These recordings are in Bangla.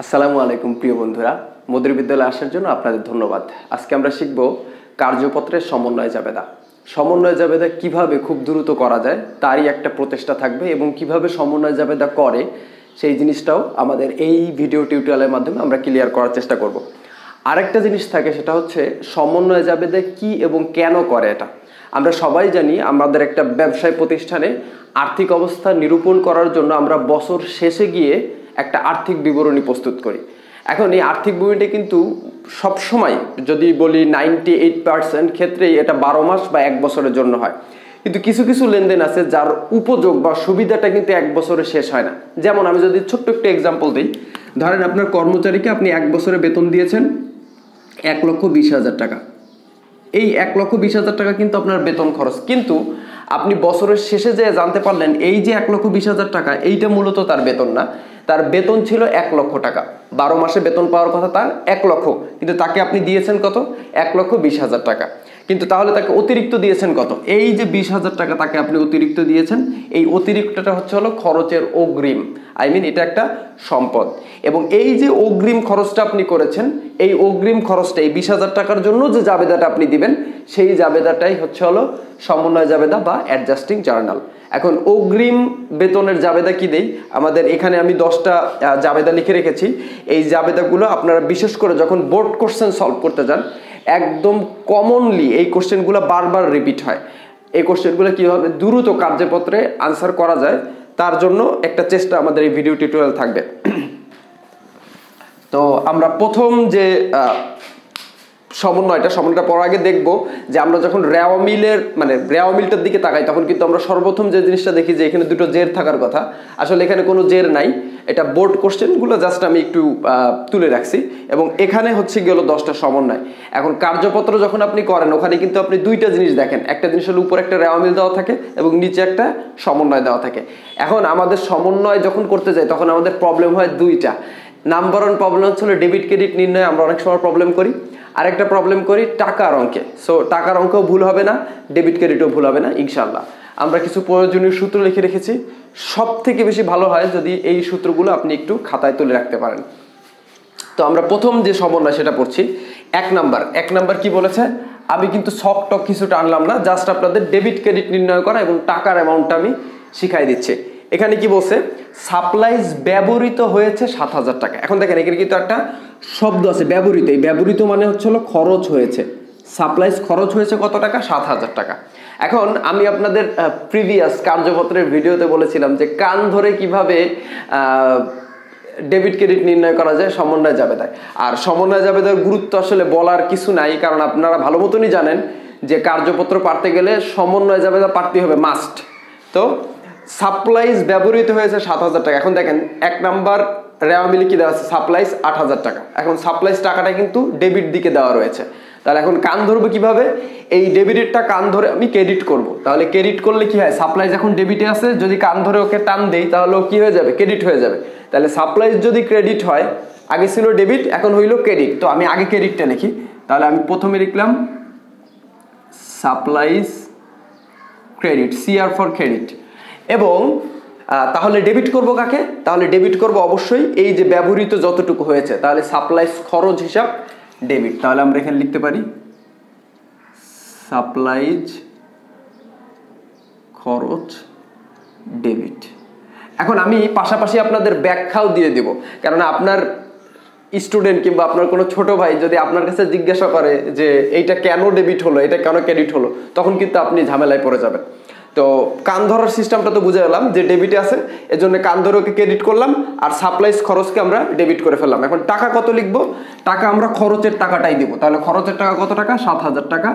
আসসালামু আলাইকুম, প্রিয় বন্ধুরা। মধুর বিদ্যালয়ে আসার জন্য আপনাদের ধন্যবাদ। আজকে আমরা শিখব কার্যপত্রের সমন্বয় জাবেদা। সমন্বয় জাবেদা কীভাবে খুব দ্রুত করা যায়, তারই একটা প্রচেষ্টা থাকবে এবং কীভাবে সমন্বয় জাবেদা করে সেই জিনিসটাও আমাদের এই ভিডিও টিউটোরিয়ালের মাধ্যমে আমরা ক্লিয়ার করার চেষ্টা করব। আরেকটা জিনিস থাকে, সেটা হচ্ছে সমন্বয় জাবেদা কি এবং কেন করে এটা। আমরা সবাই জানি আমাদের একটা ব্যবসায় প্রতিষ্ঠানে আর্থিক অবস্থা নিরূপণ করার জন্য আমরা বছর শেষে গিয়ে একটা আর্থিক বিবরণী প্রস্তুত করি। এখন এই আর্থিক বিবরণীটা কিন্তু সবসময় যদি বলি নাইনটি এইট পার্সেন্ট ক্ষেত্রেই এটা বারো মাস বা এক বছরের জন্য হয়। কিন্তু কিছু কিছু লেনদেন আছে যার উপযোগ বা সুবিধাটা কিন্তু এক বছরে শেষ হয় না। যেমন আমি যদি ছোট্ট একটু এক্সাম্পল দিই। ধরেন আপনার কর্মচারীকে আপনি এক বছরে বেতন দিয়েছেন এক লক্ষ বিশ হাজার টাকা। এই এক লক্ষ বিশ হাজার টাকা কিন্তু আপনার বেতন খরচ। কিন্তু আপনি বছরের শেষে যে জানতে পারলেন, এই যে এক লক্ষ বিশ হাজার টাকা, এইটা মূলত তার বেতন না। তার বেতন ছিল এক লক্ষ টাকা। বারো মাসে বেতন পাওয়ার কথা তার এক লক্ষ। কিন্তু তাকে আপনি দিয়েছেন কত? এক লক্ষ বিশ হাজার টাকা। কিন্তু তাহলে তাকে অতিরিক্ত দিয়েছেন কত? এই যে বিশ হাজার টাকা তাকে আপনি অতিরিক্ত দিয়েছেন, এই অতিরিক্তটা হচ্ছে হলো খরচের অগ্রিম। আই মিন এটা একটা সম্পদ। এবং এই যে অগ্রিম খরচটা আপনি করেছেন, এই অগ্রিম খরচটা, এই বিশ হাজার টাকার জন্য যে জাবেদাটা আপনি দিবেন, সেই জাবেদাটাই হচ্ছে হলো সমন্বয় জাবেদা বা অ্যাডজাস্টিং জার্নাল এখন অগ্রিম বেতনের জাবেদা কি দেই? আমাদের এখানে আমি দশটা জাবেদা লিখে রেখেছি। এই জাবেদাগুলো আপনারা বিশেষ করে যখন বোর্ড কোশ্চেন সলভ করতে যান একদম কমনলি এই কোশ্চেনগুলো বারবার রিপিট হয়। এই কোশ্চেনগুলো কীভাবে দ্রুত কার্যপত্রে আনসার করা যায়, তার জন্য একটা চেষ্টা আমাদের এই ভিডিও টিউটোরিয়াল থাকবে। তো আমরা প্রথম যে সমন্বয়টা সমন্বয়টা পর আগে দেখব যে আমরা যখন রেওয়া মিলের মানে রেওয়া মিলটার দিকে তাকাই, তখন কিন্তু আমরা সর্বপ্রথম যে জিনিসটা দেখি যে এখানে দুটো জের থাকার কথা। আসলে এখানে কোনো জের নাই। এটা বোর্ড কোশ্চেনগুলো জাস্ট আমি একটু তুলে রাখছি। এবং এখানে হচ্ছে গেল দশটা সমন্বয়। এখন কার্যপত্র যখন আপনি করেন, ওখানে কিন্তু আপনি দুইটা জিনিস দেখেন। একটা জিনিস হলো উপরে একটা রেওয়া মিল দেওয়া থাকে এবং নিচে একটা সমন্বয় দেওয়া থাকে। এখন আমাদের সমন্বয় যখন করতে যাই, তখন আমাদের প্রবলেম হয় দুইটা। নাম্বার ওয়ান প্রবলেম হচ্ছে হলো ডেবিট ক্রেডিট নির্ণয় আমরা অনেক সময় প্রবলেম করি। আরেকটা প্রবলেম করি টাকার অঙ্কে। সো টাকার অঙ্কেও ভুল হবে না ডেবিট ক্রেডিটও ভুল হবে না ইনশাল্লাহ আমরা কিছু প্রয়োজনীয় সূত্র লিখে রেখেছি। সব থেকে বেশি ভালো হয় যদি এই সূত্রগুলো আপনি একটু খাতায় তুলে রাখতে পারেন। তো আমরা প্রথম যে সমন্বয় সেটা পড়ছি, এক নাম্বার। এক নাম্বার কি বলেছে? আমি কিন্তু শক টক কিছুটা আনলাম না জাস্ট আপনাদের ডেবিট ক্রেডিট নির্ণয় করা এবং টাকার অ্যামাউন্টটা আমি শিখাই দিচ্ছি। এখানে কি বলছে? সাপ্লাইজ ব্যবহৃত হয়েছে সাত হাজার টাকা। এখন দেখেন, এখানে কিন্তু একটা শব্দ আছে, ব্যবহৃত। এই ব্যবহৃত মানে হচ্ছে হলো খরচ হয়েছে। সাপ্লাইজ খরচ হয়েছে কত টাকা? সাত হাজার টাকা। এখন আমি আপনাদের প্রিভিয়াস কার্যপত্রের ভিডিওতে বলেছিলাম যে কান ধরে কীভাবে ডেবিট ক্রেডিট নির্ণয় করা যায়, সমন্বয় জাবেদায় আর সমন্বয় জাবেদার গুরুত্ব আসলে বলার কিছু নাই, কারণ আপনারা ভালো মতনই জানেন যে কার্যপত্র পারতে গেলে সমন্বয় জাবেদা পারতে হবে মাস্ট তো সাপ্লাইজ ব্যবহৃত হয়েছে সাত হাজার টাকা। এখন দেখেন, এক নাম্বার রেওয়া কি দেওয়া আছে? সাপ্লাইস আট হাজার টাকা। এখন সাপ্লাইস টাকাটা কিন্তু ডেবিট দিকে দেওয়া রয়েছে। তাহলে এখন কান ধরবো কীভাবে? এই ডেবিটেরটা কান ধরে আমি ক্রেডিট করব। তাহলে ক্রেডিট করলে কি হয়? সাপ্লাইজ এখন ডেবিটে আছে, যদি কান ধরে ওকে টান দেই, তাহলে কি হয়ে যাবে? ক্রেডিট হয়ে যাবে। তাহলে সাপ্লাইজ যদি ক্রেডিট হয়, আগে ছিল ডেবিট, এখন হইল ক্রেডিট। তো আমি আগে ক্রেডিটটা লিখি। তাহলে আমি প্রথমে লিখলাম supplies credit C R for credit এবং তাহলে ডেবিট করব কাকে? তাহলে ডেবিট করব অবশ্যই এই যে ব্যবহৃত যতটুকু হয়েছে। তাহলে সাপ্লাইজ খরচ হিসাব ডেবিট তাহলে আমরা এখানে লিখতে পারি সাপ্লাইজ খরচ ডেবিট এখন আমি পাশাপাশি আপনাদের ব্যাখ্যাও দিয়ে দেব। কেননা আপনার স্টুডেন্ট কিংবা আপনার কোনো ছোট ভাই যদি আপনার কাছে জিজ্ঞাসা করে যে এইটা কেন ডেবিট হলো, এটা কেন ক্রেডিট হলো, তখন কিন্তু আপনি ঝামেলায় পড়ে যাবেন। তো কান ধরার সিস্টেমটা তো বুঝে গেলাম যে ডেবিটে আছে এর জন্য কান ধরে ওকে ক্রেডিট করলাম আর সাপ্লাইজ খরচকে আমরা ডেবিট করে ফেললাম। এখন টাকা কত লিখব? টাকা আমরা খরচের টাকাটাই দিব। তাহলে খরচের টাকা কত টাকা? সাত হাজার টাকা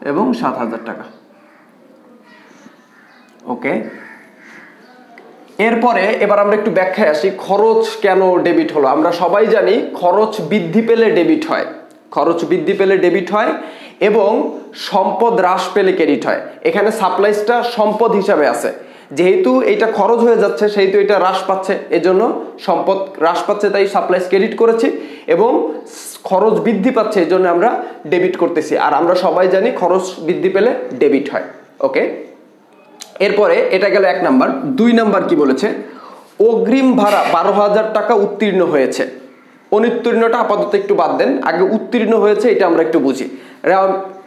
এবং সাত হাজার টাকা। ওকে? এরপরে এবার আমরা একটু ব্যাখ্যায় আসি, খরচ কেন ডেবিট হলো? আমরা সবাই জানি খরচ বৃদ্ধি পেলে ডেবিট হয়। খরচ বৃদ্ধি পেলে ডেবিট হয় এবং সম্পদ হ্রাস পেলে ক্রেডিট হয়। এখানে সাপ্লাইসটা সম্পদ হিসাবে আছে। যেহেতু এটা খরচ হয়ে যাচ্ছে, সেহেতু এটা হ্রাস পাচ্ছে, এজন্য সম্পদ হ্রাস পাচ্ছে, তাই সাপ্লাইস ক্রেডিট করেছি এবং খরচ বৃদ্ধি পাচ্ছে এই জন্য আমরা ডেবিট করতেছি। আর আমরা সবাই জানি খরচ বৃদ্ধি পেলে ডেবিট হয়। ওকে এরপরে এটা গেল এক নাম্বার। দুই নাম্বার কি বলেছে? অগ্রিম ভাড়া বারো হাজার টাকা উত্তীর্ণ হয়েছে। অনুত্তীর্ণটা আপাতত একটু বাদ দেন। আগে উত্তীর্ণ হয়েছে, এটা আমরা একটু বুঝি।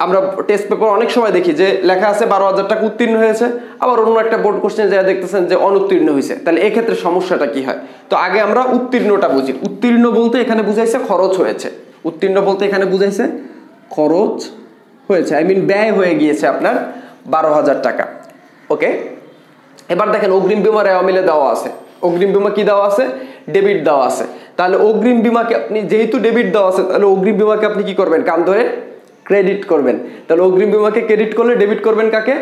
আমরা টেস্ট পেপার অনেক সময় দেখি যে লেখা আছে বারো হাজার টাকা উত্তীর্ণ হয়েছে, আবার অন্য একটা বোর্ড কোশ্চেন যা দেখতেছেন যে অনুত্তীর্ণ হয়েছে। তাহলে এক্ষেত্রে সমস্যাটা কি হয়? তো আগে আমরা উত্তীর্ণটা বুঝি। উত্তীর্ণ বলতে এখানে বুঝাইছে খরচ হয়েছে। উত্তীর্ণ বলতে এখানে বুঝাইছে খরচ হয়েছে। আই মিন ব্যয় হয়ে গিয়েছে আপনার বারো হাজার টাকা। ওকে এবার দেখেন, অগ্রিম বিমা রেওয়া মিলে দেওয়া আছে। অগ্রিম বিমা কি দেওয়া আছে? ডেবিট দেওয়া আছে। তাহলে অগ্রিম বিমাকে আপনি যেহেতু ডেবিট দেওয়া আছে, তাহলে অগ্রিম বিমাকে আপনি কি করবেন? কান ধরে ক্রেডিট করবেন। তাহলে অগ্রিম বিমাকে ক্রেডিট করলে ডেবিট করবেন কাকে?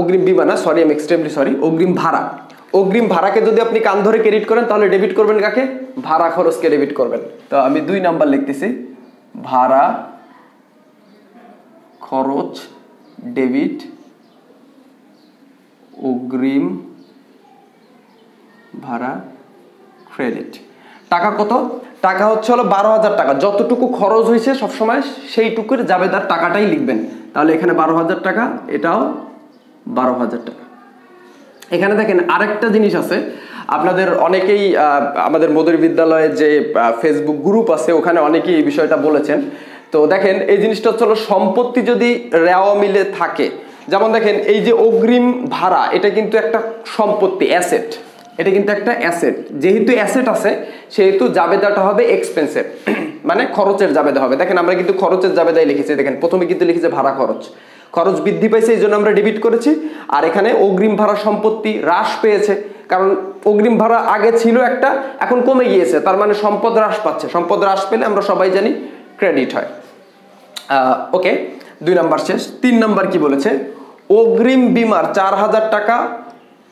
অগ্রিম বিমা না সরি আমি এক্সট্রিমলি সরি অগ্রিম ভাড়া। অগ্রিম ভাড়াকে যদি আপনি কান ধরে ক্রেডিট করেন, তাহলে ডেবিট করবেন কাকে? ভাড়া খরচকে ডেবিট করবেন। তো আমি দুই নাম্বার লিখতেছি। ভাড়া, খরচ ডেবিট অগ্রিম ভাড়া ক্রেডিট টাকা কত? টাকা হচ্ছে হলো বারো হাজার টাকা। যতটুকু খরচ হয়েছে সবসময় সেইটুকুর জাবেদার টাকাটাই লিখবেন। তাহলে এখানে বারো হাজার টাকা, এটাও বারো হাজার টাকা। এখানে দেখেন আরেকটা জিনিস আছে। আপনাদের অনেকেই আমাদের মধুর বিদ্যালয়ে যে ফেসবুক গ্রুপ আছে, ওখানে অনেকেই এই বিষয়টা বলেছেন। তো দেখেন, এই জিনিসটা হচ্ছে হলো সম্পত্তি যদি রেওয়া মিলে থাকে। যেমন দেখেন, এই যে অগ্রিম ভাড়া, এটা কিন্তু একটা সম্পত্তি অ্যাসেট এটা কিন্তু একটা অ্যাসেট যেহেতু অ্যাসেট আছে, সেহেতু জাবেদাটা হবে এক্সপেন্সিভ মানে খরচের জাবেদা হবে। দেখেন, আমরা কিন্তু খরচের জাবেদাই লিখেছি। দেখেন, প্রথমে কিন্তু লিখেছে ভাড়া খরচ। খরচ বৃদ্ধি পাইছে, এই জন্য আমরা ডেবিট করেছি। আর এখানে অগ্রিম ভাড়া সম্পত্তি হ্রাস পেয়েছে। কারণ অগ্রিম ভাড়া আগে ছিল একটা, এখন কমে গিয়েছে। তার মানে সম্পদ হ্রাস পাচ্ছে। সম্পদ হ্রাস পেলে আমরা সবাই জানি ক্রেডিট হয়। ওকে দুই নাম্বার শেষ। তিন নাম্বার কি বলেছে? অগ্রিম বিমার চার হাজার টাকা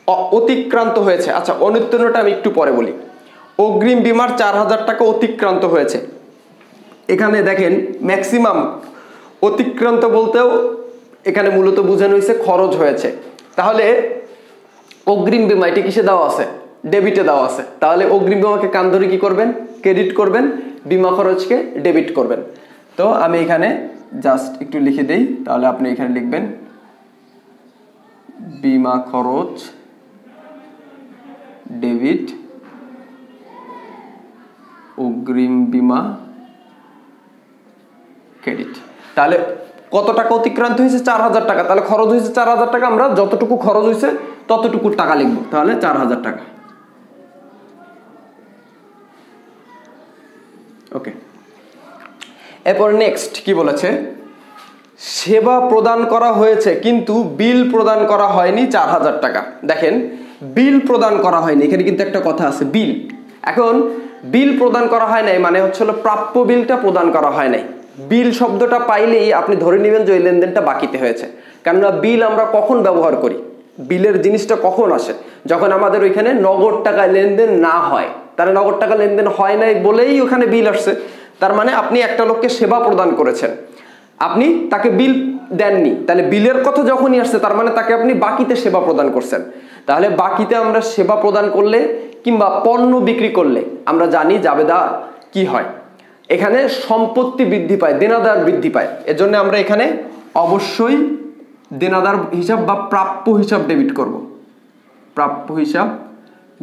অতিক্রান্ত হয়েছে। আচ্ছা অনুত্তীর্ণটা আমি একটু পরে বলি। অগ্রিম বিমার চার হাজার টাকা অতিক্রান্ত হয়েছে। এখানে দেখেন ম্যাক্সিমাম অতিক্রান্ত বলতেও এখানে মূলত বোঝানো হয়েছে খরচ হয়েছে। তাহলে অগ্রিম বিমা, এটি কিসে দেওয়া আছে? ডেবিটে দেওয়া আছে। তাহলে অগ্রিম বিমাকে কান ধরে কি করবেন? ক্রেডিট করবেন। বিমা খরচকে ডেবিট করবেন। তো আমি এখানে জাস্ট একটু লিখে দিই। তাহলে আপনি এখানে লিখবেন, বিমা খরচ ডেবিট অগ্রিম বিমা ক্রেডিট তাহলে কত টাকা অতিক্রান্ত হয়েছে? চার হাজার টাকা। তাহলে খরচ হয়েছে চার হাজার টাকা। আমরা যতটুকু খরচ হয়েছে, ততটুকু টাকা লিখব। তাহলে চার হাজার টাকা। ওকে এরপর নেক্সট কি বলেছে? সেবা প্রদান করা হয়েছে, কিন্তু বিল প্রদান করা হয়নি চার হাজার টাকা। দেখেন বিল প্রদান করা হয়নি। এখানে কিন্তু একটা কথা আছে, বিল। এখন, বিল প্রদান করা হয় নাই মানে হচ্ছে হলো প্রাপ্য বিলটা প্রদান করা হয় নাই। বিল শব্দটা পাইলেই আপনি ধরে নেবেন যে ওই লেনদেনটা বাকিতে হয়েছে। কেননা বিল আমরা কখন ব্যবহার করি? বিলের জিনিসটা কখন আসে? যখন আমাদের ওইখানে নগদ টাকা লেনদেন না হয়। তাহলে নগদ টাকা লেনদেন হয় নাই বলেই ওখানে বিল আসছে। তার মানে আপনি একটা লোককে সেবা প্রদান করেছেন। আপনি তাকে বিল দেননি। তাহলে বিলের কথা যখনই আসছে, তার মানে তাকে আপনি বাকিতে সেবা প্রদান করছেন। তাহলে বাকিতে আমরা সেবা প্রদান করলে কিংবা পণ্য বিক্রি করলে আমরা জানি জাবেদা কি হয়। এখানে সম্পত্তি বৃদ্ধি পায়, দেনাদার বৃদ্ধি পায়। এর জন্য আমরা এখানে অবশ্যই দেনাদার হিসাব বা প্রাপ্য হিসাব ডেবিট করব। প্রাপ্য হিসাব,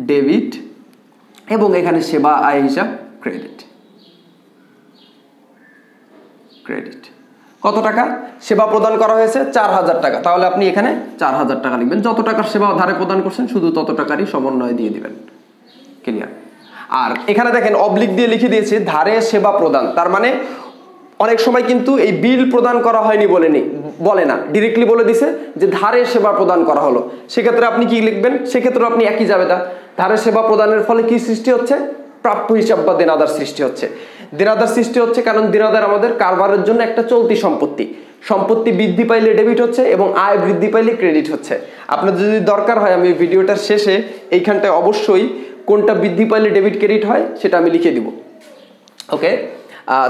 ডেবিট এবং এখানে সেবা আয় হিসাব, ক্রেডিট। ক্রেডিট। কত টাকা? সেবা প্রদান করা হয়েছে চার হাজার টাকা। তাহলে আপনি এখানে চার হাজার টাকা লিখবেন। যত টাকার সেবা ধারে প্রদান করছেন, শুধু তত টাকারই সমন্বয় দিয়ে দিবেন। ক্লিয়ার আর এখানে দেখেন অবলিক দিয়ে লিখে দিয়েছে, ধারে সেবা প্রদান। তার মানে অনেক সময় কিন্তু এই বিল প্রদান করা হয়নি বলেনি বলে না। ডিরেক্টলি বলে দিছে যে, ধারে সেবা প্রদান করা হলো। সেক্ষেত্রে আপনি কি লিখবেন? সেক্ষেত্রে আপনি একই যাবে তা। ধারে সেবা প্রদানের ফলে কি সৃষ্টি হচ্ছে? প্রাপ্য হিসাব বা দেনাদার সৃষ্টি হচ্ছে। দেনাদার সৃষ্টি হচ্ছে কারণ দেনাদার আমাদের কারবারের জন্য একটা চলতি সম্পত্তি। সম্পত্তি বৃদ্ধি পাইলে ডেবিট হচ্ছে এবং আয় বৃদ্ধি পাইলে ক্রেডিট হচ্ছে। আপনার যদি দরকার হয়, আমি ভিডিওটার শেষে এইখানটায় অবশ্যই কোনটা বৃদ্ধি পাইলে ডেবিট ক্রেডিট হয়, সেটা আমি লিখে দিব। ওকে?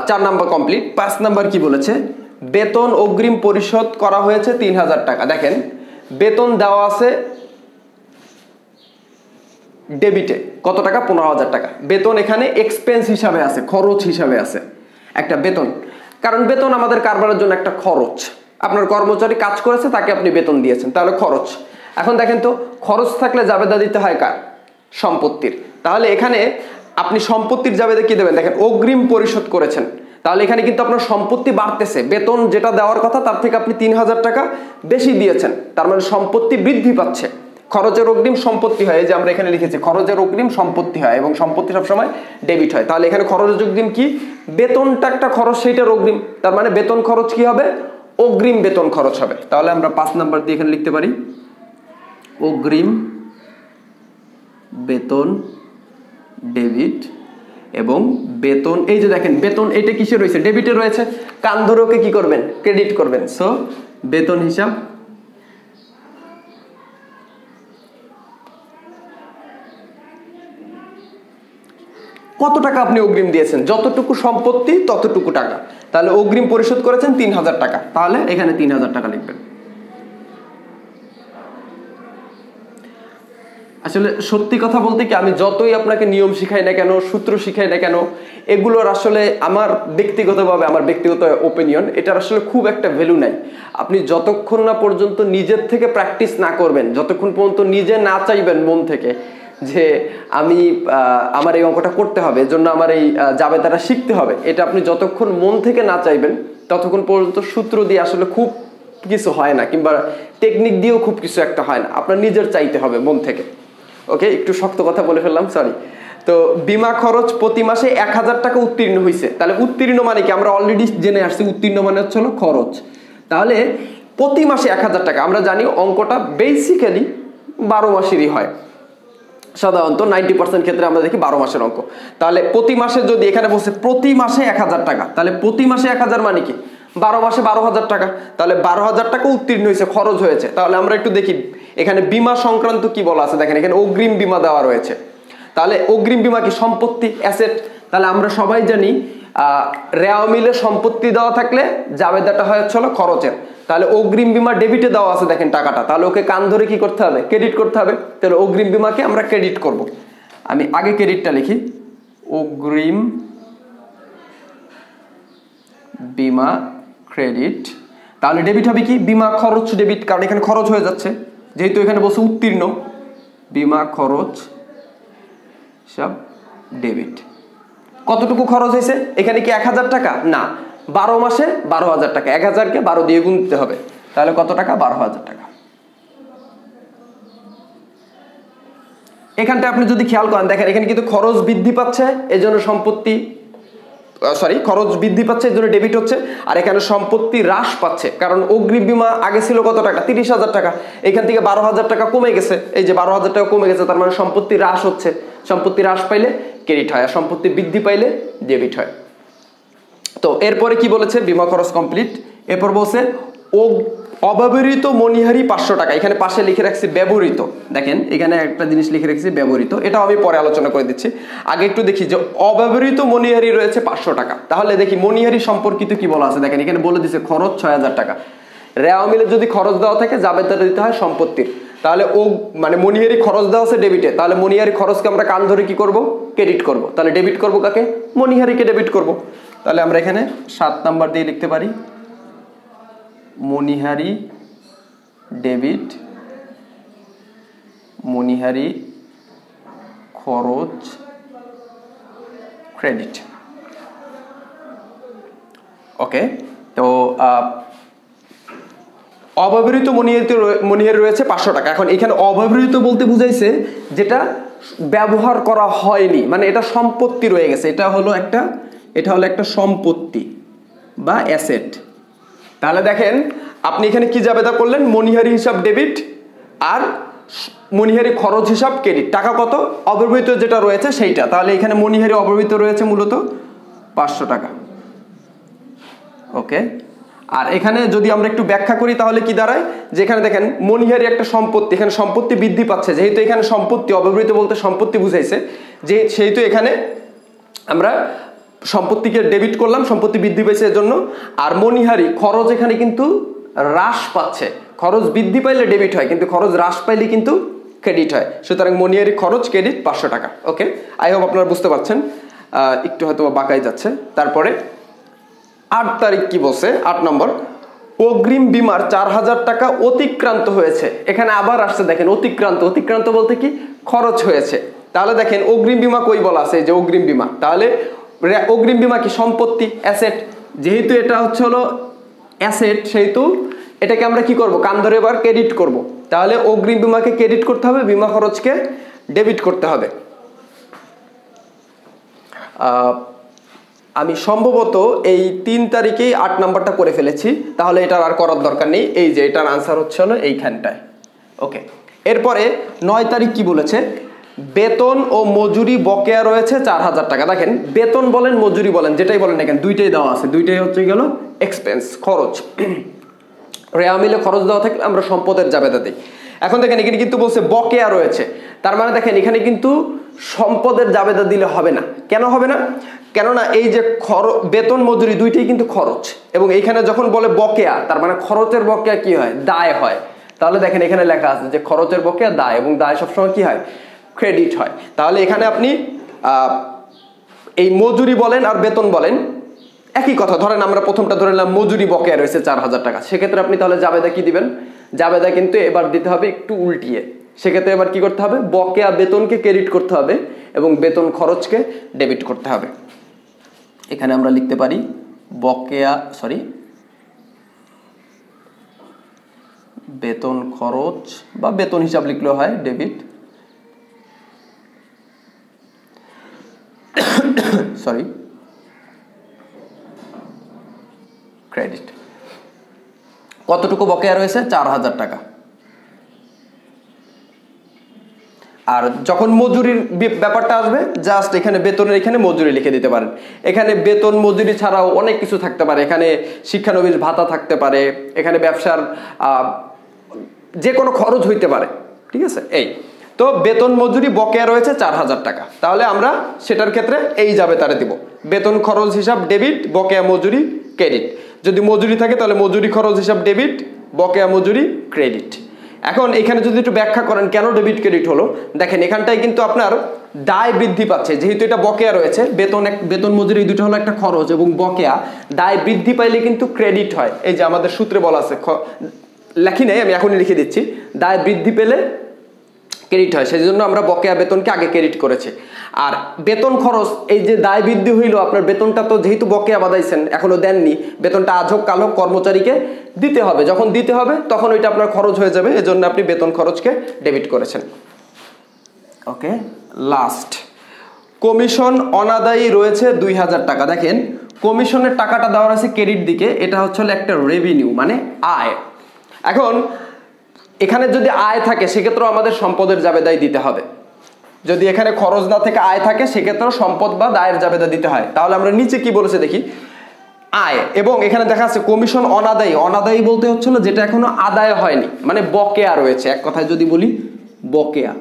চার নাম্বার কমপ্লিট পাঁচ নাম্বার কি বলেছে? বেতন অগ্রিম পরিশোধ করা হয়েছে তিন হাজার টাকা। দেখেন, বেতন দেওয়া আছে ডেবিটে। কত টাকা? পনেরো হাজার টাকা। বেতন এখানে এক্সপেন্স হিসাবে আছে, খরচ হিসাবে আছে। একটা বেতন। কারণ বেতন আমাদের কারবারের জন্য একটা খরচ। আপনার কর্মচারী কাজ করেছে, তাকে আপনি বেতন দিয়েছেন, তাহলে খরচ। এখন দেখেন তো, খরচ থাকলে জাবেদা দিতে হয় কার? সম্পত্তির। তাহলে এখানে আপনি সম্পত্তির জাবেদা কি দেবেন? দেখেন, অগ্রিম পরিশোধ করেছেন। তাহলে এখানে কিন্তু আপনার সম্পত্তি বাড়তেছে। বেতন যেটা দেওয়ার কথা, তার থেকে আপনি তিন হাজার টাকা বেশি দিয়েছেন। তার মানে সম্পত্তি বৃদ্ধি পাচ্ছে। খরচের অগ্রিম সম্পত্তি হয় যে আমরা এখানে লিখেছি, খরচের অগ্রিম সম্পত্তি হয় এবং সম্পত্তি সবসময় ডেবিট হয়। তাহলে এখানে খরচের অগ্রিম কি? বেতনটা একটা খরচ, সেইটার অগ্রিম। তার মানে বেতন খরচ কি হবে? অগ্রিম বেতন খরচ হবে। তাহলে আমরা পাঁচ নাম্বার দিয়ে এখানে লিখতে পারি। অগ্রিম বেতন ডেবিট এবং বেতন, এই যে দেখেন, বেতন এটা কিসে রয়েছে? ডেবিটে রয়েছে। কান ধরে ওকে কি করবেন? ক্রেডিট করবেন। সো বেতন হিসাব কত টাকা আপনি অগ্রিম দিয়েছেন? যতটুকু সম্পত্তি, ততটুকু টাকা। তাহলে অগ্রিম পরিশোধ করেছেন তিন হাজার টাকা। তাহলে এখানে তিন হাজার টাকা লিখবেন। আসলে সত্যি কথা বলতে কি, আমি যতই আপনাকে নিয়ম শিখাই না কেন, সূত্র শিখাই না কেন, এগুলোর আসলে আমার ব্যক্তিগতভাবে, আমার ব্যক্তিগত ওপিনিয়ন এটার আসলে খুব একটা ভ্যালু নাই। আপনি যতক্ষণ না পর্যন্ত নিজের থেকে প্র্যাকটিস না করবেন, যতক্ষণ পর্যন্ত নিজে না চাইবেন মন থেকে যে আমি আমার এই অঙ্কটা করতে হবে জন্য আমার এই জাবেদাটা শিখতে হবে। এটা আপনি যতক্ষণ মন থেকে না চাইবেন, ততক্ষণ পর্যন্ত সূত্র দিয়ে আসলে খুব কিছু হয় না, কিংবা টেকনিক দিয়েও খুব কিছু একটা হয় না। আপনার নিজের চাইতে হবে মন থেকে। ওকে একটু শক্ত কথা বলে ফেললাম সরি তো বিমা খরচ প্রতি মাসে এক হাজার টাকা উত্তীর্ণ হয়েছে তাহলে উত্তীর্ণ মানে কি? আমরা অলরেডি জেনে আসছি, উত্তীর্ণ মানে হচ্ছে হলো খরচ। তাহলে প্রতি মাসে এক হাজার টাকা। আমরা জানি অঙ্কটা বেসিক্যালি বারো মাসেরই হয়। সাধারণত নাইনটি পার্সেন্ট ক্ষেত্রে আমরা দেখি বারো মাসের অঙ্ক। তাহলে প্রতি মাসে যদি এখানে বসে প্রতি মাসে এক হাজার টাকা, তাহলে প্রতি মাসে এক হাজার মানে কি? বারো মাসে বারো হাজার টাকা। তাহলে বারো হাজার টাকা উত্তীর্ণ হয়েছে, খরচ হয়েছে। তাহলে আমরা একটু দেখি, এখানে বিমা সংক্রান্ত কি বলা আছে? দেখেন, এখানে অগ্রিম বিমা দেওয়া রয়েছে। তাহলে অগ্রিম বিমা কি? সম্পত্তি অ্যাসেট তাহলে আমরা সবাই জানি রেওয়া মিলে সম্পত্তি দেওয়া থাকলে জাবেদাটা হয় হচ্ছে খরচের। তাহলে অগ্রিম বিমা ডেবিটে দেওয়া আছে দেখেন টাকাটা। তাহলে ওকে কান ধরে কি করতে হবে? ক্রেডিট করতে হবে। তাহলে অগ্রিম বিমাকে আমরা ক্রেডিট করব। আমি আগে ক্রেডিটটা লিখি। অগ্রিম বিমা ক্রেডিট তাহলে ডেবিট হবে কি? বিমা খরচ ডেবিট কারণ এখানে খরচ হয়ে যাচ্ছে। যেহেতু এখানে বসে উত্তীর্ণ, বিমা খরচ সব ডেবিট কতটুকু খরচ হয়েছে? এখানে কি এক হাজার টাকা? না। বারো মাসে বারো হাজার টাকা। এক হাজারকে বারো দিয়ে গুণ দিতে হবে। তাহলে কত টাকা? বারো হাজার টাকা। এখানটা আপনি যদি খেয়াল করেন, দেখেন এখানে কিন্তু খরচ বৃদ্ধি পাচ্ছে, এজন্য সম্পত্তি সরি খরচ বৃদ্ধি পাচ্ছে এই জন্য ডেবিট হচ্ছে, আর এখানে সম্পত্তি হ্রাস পাচ্ছে। কারণ অগ্রিম বিমা আগে ছিল কত টাকা? তিরিশ হাজার টাকা। এখান থেকে বারো হাজার টাকা কমে গেছে। এই যে বারো হাজার টাকা কমে গেছে, তার মানে সম্পত্তি হ্রাস হচ্ছে। সম্পত্তি হ্রাস পাইলে ক্রেডিট হয় আর সম্পত্তি বৃদ্ধি পাইলে ডেবিট হয়। তো এরপরে কি বলেছে? বিমা খরচ কমপ্লিট। এরপর বলছে ও অব্যবহৃত মনিহারি পাঁচশো টাকা। এখানে পাশে লিখে রাখছি ব্যবহৃত। দেখেন, এখানে একটা জিনিস লিখে রাখছি ব্যবহৃত। এটাও আমি পরে আলোচনা করে দিচ্ছি। আগে একটু দেখি যে অব্যবহৃত মনিহারি রয়েছে পাঁচশো টাকা। তাহলে দেখি মনিহারি সম্পর্কিত কি বলা আছে। দেখেন, এখানে বলে দিচ্ছে খরচ ছয় হাজার টাকা। রেওয়া মিলে যদি খরচ দেওয়া থাকে জাবেদাটা দিতে হয় সম্পত্তির। তাহলে ও মানে মনিহারি খরচ দেওয়া আছে ডেবিটে তাহলে মনিহারি খরচকে আমরা কান ধরে কি করব? ক্রেডিট করব। তাহলে ডেবিট করব কাকে? মনিহারিকে ডেবিট করব। তাহলে আমরা এখানে সাত নাম্বার দিয়ে লিখতে পারি। মনিহারি ডেবিট মনিহারি খরচ ক্রেডিট ওকে তো অব্যবহৃত মনিহারিত মনিহারি রয়েছে পাঁচশো টাকা। এখন এখানে অব্যবহৃত বলতে বুঝাইছে যেটা ব্যবহার করা হয়নি মানে এটা সম্পত্তি রয়ে গেছে। এটা হলো একটা, এটা হলো একটা সম্পত্তি বা অ্যাসেট তাহলে দেখেন, আপনি এখানে কি জাবেদা করলেন? মনিহারি হিসাব ডেবিট আর মনিহারি খরচ হিসাব ক্রেডিট টাকা কত? অব্যবহৃত যেটা রয়েছে সেইটা। তাহলে এখানে মনিহারি অব্যবহৃত রয়েছে মূলত পাঁচশো টাকা। ওকে আর এখানে যদি আমরা একটু ব্যাখ্যা করি, তাহলে কি দাঁড়ায়? যেখানে দেখেন মনিহারি একটা সম্পত্তি, এখানে সম্পত্তি বৃদ্ধি পাচ্ছে। যেহেতু এখানে সম্পত্তি, অব্যবহৃত বলতে সম্পত্তি বুঝাইছে, যে সেহেতু এখানে আমরা সম্পত্তিকে ডেবিট করলাম, সম্পত্তি বৃদ্ধি পেয়েছে এর জন্য। আর মনিহারি খরচ এখানে কিন্তু হ্রাস পাচ্ছে। খরচ বৃদ্ধি পাইলে ডেবিট হয়, কিন্তু খরচ হ্রাস পাইলে কিন্তু ক্রেডিট হয়। সুতরাং মনিহারি খরচ ক্রেডিট পাঁচশো টাকা ওকে আই হোপ আপনারা বুঝতে পারছেন। একটু হয়তো বাঁকাই যাচ্ছে। তারপরে আট তারিখ কি বলছে? আট নম্বর। অগ্রিম বিমার চার হাজার টাকা অতিক্রান্ত হয়েছে। এখানে আবার আসছে, দেখেন, অতিক্রান্ত। অতিক্রান্ত বলতে কি? খরচ হয়েছে। তাহলে দেখেন, অগ্রিম বিমা কই বলা আছে? যে অগ্রিম বিমা। তাহলে অগ্রিম বিমা কি সম্পত্তি? অ্যাসেট। যেহেতু এটা হচ্ছে হলো অ্যাসেট, সেহেতু এটাকে আমরা কি করব? কান ধরে এবার ক্রেডিট করব। তাহলে অগ্রিম বিমাকে ক্রেডিট করতে হবে, বিমা খরচকে ডেবিট করতে হবে। আমি সম্ভবত এই তিন তারিখেই আট নাম্বারটা করে ফেলেছি, তাহলে এটার আর করার দরকার নেই। এই যে, এটার আনসার হচ্ছে হলো এইখানটায়। ওকে এরপরে নয় তারিখ কি বলেছে? বেতন ও মজুরি বকেয়া রয়েছে চার হাজার টাকা। দেখেন, বেতন বলেন, মজুরি বলেন, যেটাই বলেন দেখেন দুইটাই দেওয়া আছে। দুইটাই হচ্ছে গেল এক্সপেন্স খরচ। রেয়া মিলে খরচ দেওয়া থাকলে আমরা সম্পদের জাবেদা দিই। এখন দেখেন, এখানে কিন্তু বলছে বকেয়া রয়েছে। তার মানে দেখেন, এখানে কিন্তু সম্পদের জাবেদা দিলে হবে না। কেন হবে না? কেননা এই যে খর, বেতন মজুরি দুইটাই কিন্তু খরচ। এবং এইখানে যখন বলে বকেয়া, তার মানে খরচের বকেয়া কি হয়? দায় হয়। তাহলে দেখেন এখানে লেখা আছে যে খরচের বকেয়া, দায়। এবং দায় সবসময় কি হয়? ক্রেডিট হয়। তাহলে এখানে আপনি এই মজুরি বলেন আর বেতন বলেন, একই কথা। ধরেন আমরা প্রথমটা ধরে নিলাম মজুরি বকেয়া রয়েছে চার হাজার টাকা। সেক্ষেত্রে আপনি তাহলে জাবেদা কি দিবেন? জাবেদা কিন্তু এবার দিতে হবে একটু উল্টিয়ে। সেক্ষেত্রে এবার কি করতে হবে? বকেয়া বেতনকে ক্রেডিট করতে হবে এবং বেতন খরচকে ডেবিট করতে হবে। এখানে আমরা লিখতে পারি বকেয়া সরি বেতন খরচ বা বেতন হিসাব লিখলেও হয় ডেবিট সরি ক্রেডিট কতটুকু বকেয়া রয়েছে? চার হাজার টাকা। আর যখন মজুরির ব্যাপারটা আসবে জাস্ট এখানে বেতনের এখানে মজুরি লিখে দিতে পারেন। এখানে বেতন মজুরি ছাড়াও অনেক কিছু থাকতে পারে। এখানে শিক্ষানবিশ ভাতা থাকতে পারে। এখানে ব্যবসার যে কোনো খরচ হইতে পারে। ঠিক আছে? এই। তো বেতন মজুরি বকেয়া রয়েছে চার হাজার টাকা। তাহলে আমরা সেটার ক্ষেত্রে এই যাবে তারে দিব। বেতন খরচ হিসাব ডেবিট, বকেয়া মজুরি, ক্রেডিট। যদি মজুরি থাকে, তাহলে মজুরি খরচ হিসাব ডেবিট, বকেয়া মজুরি, ক্রেডিট। এখন এখানে যদি একটু ব্যাখ্যা করেন কেন ডেবিট ক্রেডিট হলো? দেখেন, এখানটায় কিন্তু আপনার দায় বৃদ্ধি পাচ্ছে। যেহেতু এটা বকেয়া রয়েছে, বেতন এক বেতন মজুরি এই দুটো হলো একটা খরচ এবং বকেয়া। দায় বৃদ্ধি পাইলে কিন্তু ক্রেডিট হয়। এই যে আমাদের সূত্রে বলা আছে লেখি নেই, আমি এখনই লিখে দিচ্ছি। দায় বৃদ্ধি পেলে ক্রেডিট হয়। সেই জন্য আমরা বকেয়া বেতনকে আগে ক্রেডিট করেছি। আর বেতন খরচ, এই যে দায় বৃদ্ধি হইল, আপনার বেতনটা তো যেহেতু বকেয়া বাদাইছেন এখনও দেননি, বেতনটা আজ হোক কাল হোক কর্মচারীকে দিতে হবে। যখন দিতে হবে, তখন ওইটা আপনার খরচ হয়ে যাবে, এজন্য আপনি বেতন খরচকে ডেবিট করেছেন। ওকে লাস্ট কমিশন অনাদায়ী রয়েছে দুই হাজার টাকা। দেখেন, কমিশনের টাকাটা দেওয়া আছে ক্রেডিট দিকে, এটা হচ্ছে একটা রেভিনিউ মানে আয়। এখন, এখানে যদি আয় থাকে, সেক্ষেত্রেও আমাদের সম্পদের জাবেদাই দিতে হবে। যদি এখানে খরচ না থেকে আয় থাকে, সেক্ষেত্রেও সম্পদ বা দায়ের জাবেদা দিতে হয়। তাহলে আমরা নিচে কি বলেছে দেখি? আয় এবং এখানে দেখা যাচ্ছে কমিশন অনাদায়ী। অনাদায়ী বলতে হচ্ছিল যেটা এখনও আদায় হয়নি মানে বকেয়া রয়েছে। এক কথায় যদি বলি, বকেয়া।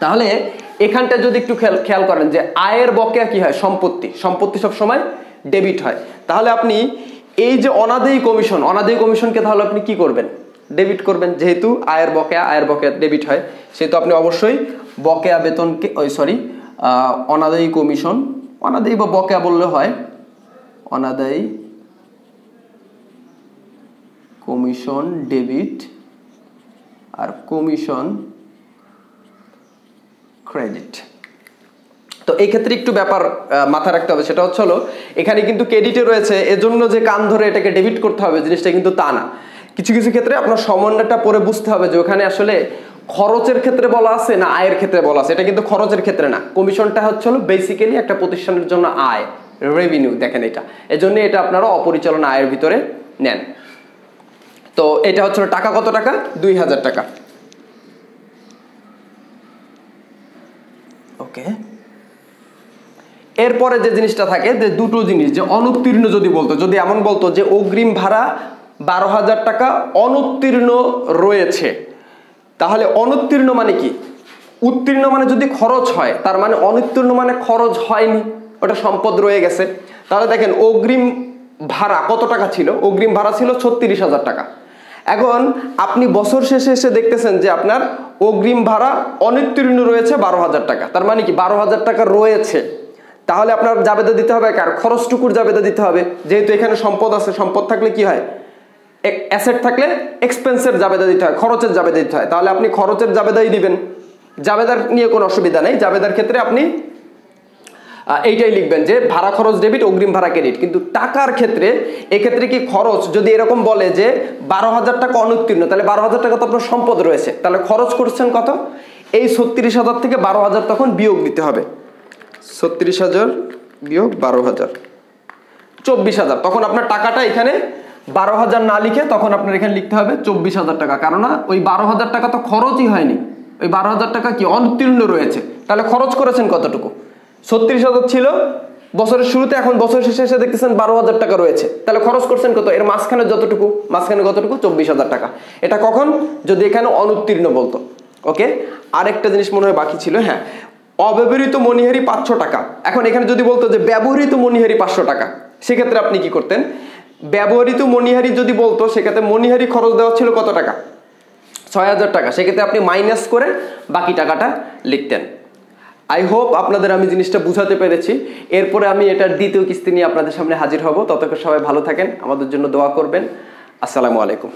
তাহলে এখানটা যদি একটু খেয়াল খেয়াল করেন যে আয়ের বকেয়া কি হয়? সম্পত্তি। সম্পত্তি সব সময় ডেবিট হয়। তাহলে আপনি এই যে অনাদায়ী কমিশন, অনাদায়ী কমিশনকে তাহলে আপনি কি করবেন? ডেবিট করবেন, যেহেতু আয়ের বকেয়া আয়ের বকেয়া ডেবিট হয়, সেহেতু আপনি অবশ্যই বকেয়া বেতনকে, ওই সরি অনাদায়ী কমিশন অনাদায়ী বা বকেয়া বললে হয়, অনাদায়ী কমিশন ডেবিট আর কমিশন ক্রেডিট তো এই ক্ষেত্রে একটু ব্যাপার মাথায় রাখতে হবে, সেটা হচ্ছে হলো, এখানে কিন্তু ক্রেডিটে রয়েছে, এজন্য যে কান ধরে এটাকে ডেবিট করতে হবে, জিনিসটা কিন্তু তা না। কিছু কিছু ক্ষেত্রে আপনার সমন্বয়টা পরে বুঝতে হবে যে ওখানে আসলে খরচের ক্ষেত্রে বলা আছে না আয়ের ক্ষেত্রে বলা আছে। এটা কিন্তু খরচের ক্ষেত্রে না। কমিশনটা হচ্ছে হলো বেসিক্যালি একটা প্রতিষ্ঠানের জন্য আয় রেভিনিউ দেখেন এটা। এজন্য এটা আপনারা অপরিচালনা আয়ের ভিতরে নেন। তো এটা হচ্ছে টাকা কত টাকা? দুই হাজার টাকা। ওকে। এরপরে যে জিনিসটা থাকে, যে দুটো জিনিস, যে অনুত্তীর্ণ যদি বলতো, যদি এমন বলতো যে অগ্রিম ভাড়া বারো হাজার টাকা অনুত্তীর্ণ রয়েছে। তাহলে অনুত্তীর্ণ মানে কি? উত্তীর্ণ মানে যদি খরচ হয়, তার মানে অনুত্তীর্ণ মানে খরচ হয়নি, ওটা সম্পদ রয়ে গেছে। তাহলে দেখেন, অগ্রিম ভাড়া কত টাকা ছিল? অগ্রিম ভাড়া ছিল ছত্রিশ হাজার টাকা। এখন আপনি বছর শেষে এসে দেখতেছেন যে আপনার অগ্রিম ভাড়া অনুত্তীর্ণ রয়েছে বারো হাজার টাকা। তার মানে কি? বারো হাজার টাকা রয়েছে। তাহলে আপনার জাবেদা দিতে হবে কার? খরচটুকুর জাবেদা দিতে হবে। যেহেতু এখানে সম্পদ আছে, সম্পদ থাকলে কি হয়? অ্যাসেট থাকলে এক্সপেন্সের জাবেদা দিতে হয়, খরচের জাবেদা দিতে হয়। তাহলে আপনি খরচের জাবেদাই দিবেন। জাবেদার নিয়ে কোনো অসুবিধা নেই। জাবেদার ক্ষেত্রে আপনি এইটাই লিখবেন যে, ভাড়া খরচ ডেবিট অগ্রিম ভাড়া ক্রেডিট কিন্তু টাকার ক্ষেত্রে, এক্ষেত্রে কি খরচ? যদি এরকম বলে যে, বারো হাজার টাকা অনুত্তীর্ণ, তাহলে বারো হাজার টাকা তো আপনার সম্পদ রয়েছে। তাহলে খরচ করছেন কত? এই ছত্রিশ হাজার থেকে বারো হাজার তখন বিয়োগ দিতে হবে। ছত্রিশ হাজার বিয়োগ বারো হাজার। চব্বিশ হাজার। তখন আপনার টাকাটা এখানে বারো হাজার না লিখে তখন আপনার এখানে লিখতে হবে চব্বিশ হাজার টাকা। কারণ না ওই বারো হাজার টাকা তো খরচই হয়নি। ওই বারো হাজার টাকা কি অনুত্তীর্ণ রয়েছে। তাহলে খরচ করেছেন কতটুকু? ছত্রিশ হাজার ছিল। বছরের শুরুতে এখন বছর শেষে এসে দেখতেছেন বারো হাজার টাকা রয়েছে। তাহলে খরচ করছেন কত? এর মাঝখানে যতটুকু, মাঝখানে কতটুকু? চব্বিশ হাজার টাকা। এটা কখন? যদি এখানে অনুত্তীর্ণ বলতো। ওকে? আরেকটা জিনিস মনে হয় বাকি ছিল হ্যাঁ। অব্যবহৃত মণিহারি পাঁচশো টাকা। এখন এখানে যদি বলতো যে ব্যবহৃত মণিহারি পাঁচশো টাকা, সেক্ষেত্রে আপনি কি করতেন? ব্যবহৃত মণিহারি যদি বলতো, সেক্ষেত্রে মণিহারি খরচ দেওয়া ছিল কত টাকা? ছয় হাজার টাকা। সেক্ষেত্রে আপনি মাইনাস করে বাকি টাকাটা লিখতেন। আই হোপ আপনাদের আমি জিনিসটা বুঝাতে পেরেছি। এরপরে আমি এটার দ্বিতীয় কিস্তি নিয়ে আপনাদের সামনে হাজির হব। ততক্ষণ সবাই ভালো থাকেন। আমাদের জন্য দোয়া করবেন। আসসালামু আলাইকুম।